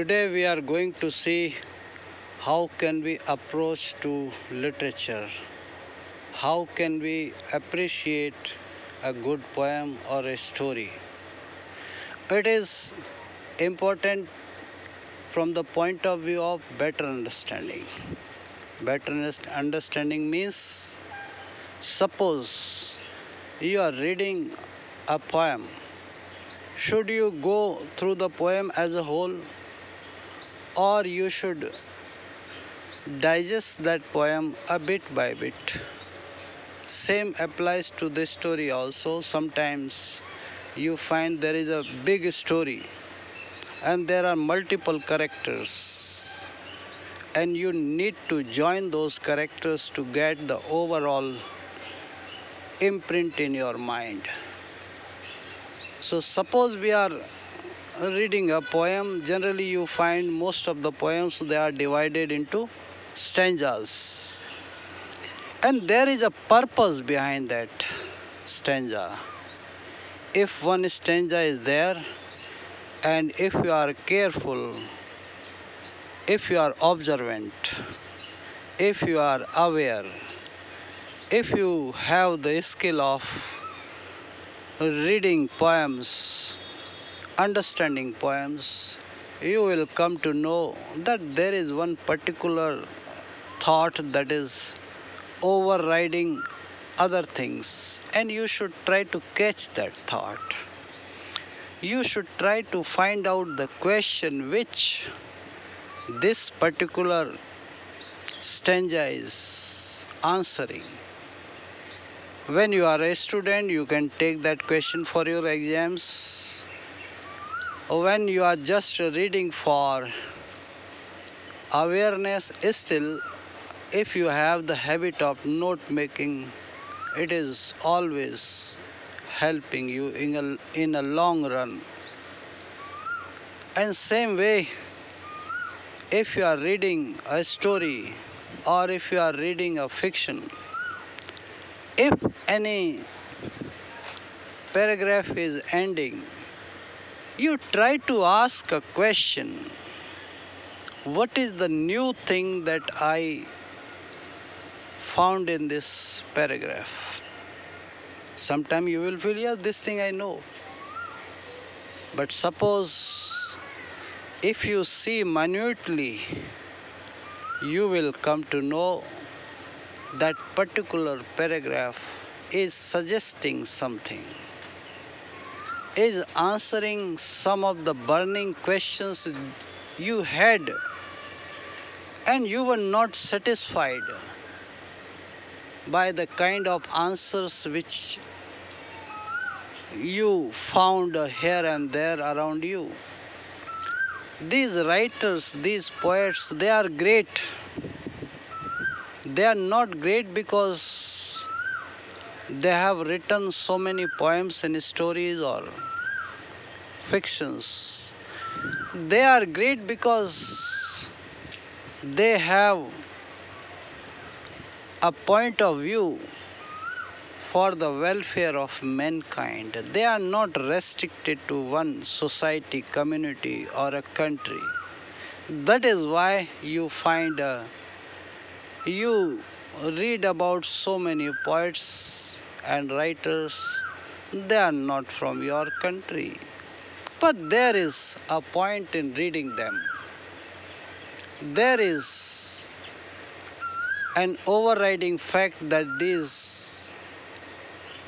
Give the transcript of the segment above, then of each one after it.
Today we are going to see how can we approach to literature. How can we appreciate a good poem or a story. It is important from the point of view of better understanding. Better understanding means suppose you are reading a poem should you go through the poem as a whole or you should digest that poem a bit by bit. Same applies to this story also. Sometimes you find there is a big story and there are multiple characters and you need to join those characters to get the overall imprint in your mind. So suppose we are reading a poem, generally you find most of the poems they are divided into stanzas. And there is a purpose behind that stanza. If one stanza is there and if you are careful, if you are observant, if you are aware, if you have the skill of reading poems, understanding poems, you will come to know that there is one particular thought that is overriding other things, and you should try to catch that thought. You should try to find out the question which this particular stanza is answering when you are a student you can take that question for your exams when you are just reading for awareness still if you have the habit of note making it is always helping you in a, in a long run. And same way if you are reading a story or if you are reading a fiction if any paragraph is ending, you try to ask a question what is the new thing that I found in this paragraph? Sometime you will feel, yes, this thing I know. But suppose if you see minutely, you will come to know that particular paragraph is suggesting something, is answering some of the burning questions you had, and you were not satisfied by the kind of answers which you found here and there around you. These writers, these poets, they are great they are not great because they have written so many poems and stories or fictions. They are great because they have a point of view for the welfare of mankind. They are not restricted to one society, community, or a country. That is why you find a you read about so many poets and writers, they are not from your country. But there is a point in reading them. There is an overriding fact that these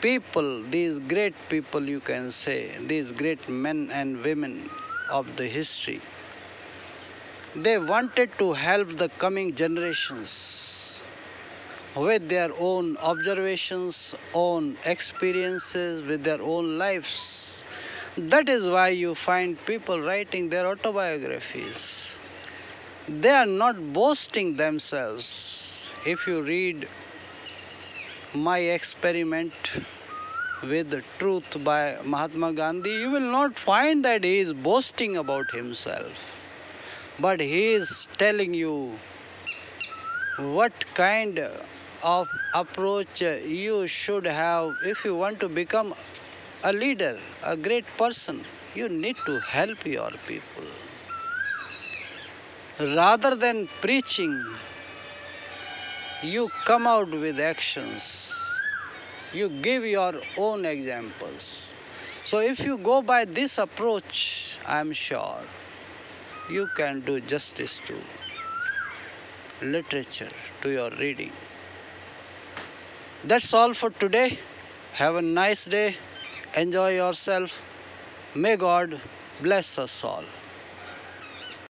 people, these great people, you can say, these great men and women of the history, they wanted to help the coming generations with their own observations, own experiences, with their own lives. That is why you find people writing their autobiographies. They are not boasting themselves. If you read My Experiment with the Truth by Mahatma Gandhi, you will not find that he is boasting about himself but he is telling you what kind of approach you should have if you want to become a leader, a great person. You need to help your people. rather than preaching, you come out with actions. You give your own examples. So, if you go by this approach, I am sure you can do justice to literature, to your reading. That's all for today. Have a nice day. Enjoy yourself. May God bless us all.